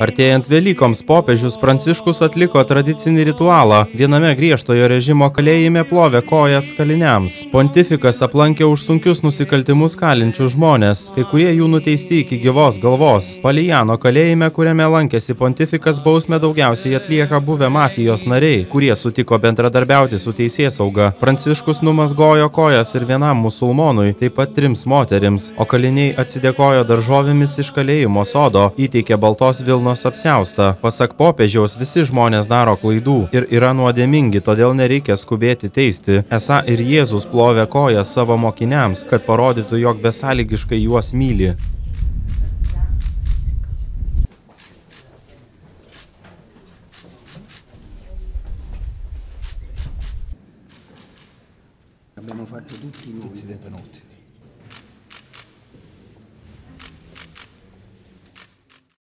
Artėjant Velykoms popiežius Pranciškus atliko tradicinį ritualą. Viename griežtojo režimo kalėjime plovė kojas kaliniams. Pontifikas aplankė už sunkius nusikaltimus kalinčius žmonės, kai kurie jų nuteisti iki gyvos galvos. Palijano kalėjime, kuriame lankėsi pontifikas, bausmę daugiausiai atlieka buvę mafijos nariai, kurie sutiko bendradarbiauti su teisėsauga. Pranciškus numasgojo kojas ir vienam musulmonui, taip pat trims moterims, o kaliniai atsidėkojo daržovėmis iš kalėjimo sodo, įteikė baltos vilnos Duonos apsiaustą. Pasak popiežiaus, visi žmonės daro klaidų ir yra nuodėmingi, todėl nereikia skubėti teisti. Esą ir Jėzus plovė koją savo mokiniams, kad parodytų, jog besąlygiškai juos myli. Abbiamo fatto tutti noi. Tutti detenuti.